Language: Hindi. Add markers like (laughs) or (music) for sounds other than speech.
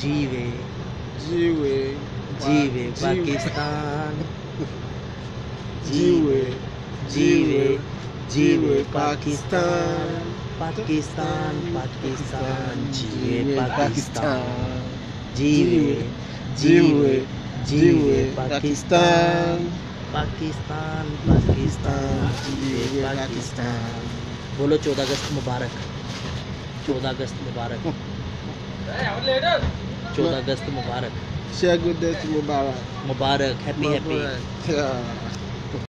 जीवे। जीवे जीवे पाकिस्तान। (laughs) जीवे जीवे जीवे पाकिस्तान। पाकिस्तान। पाकिस्तान जीवे पाकिस्तान। जीवे जीवे जीवे पाकिस्तान। पाकिस्तान। पाकिस्तान जीवे पाकिस्तान। बोलो चौदह अगस्त मुबारक। चौदह अगस्त मुबारक। (laughs) चौदह अगस्त मुबारक Share good day to Mubarak. Mubarak happy happy Yeah.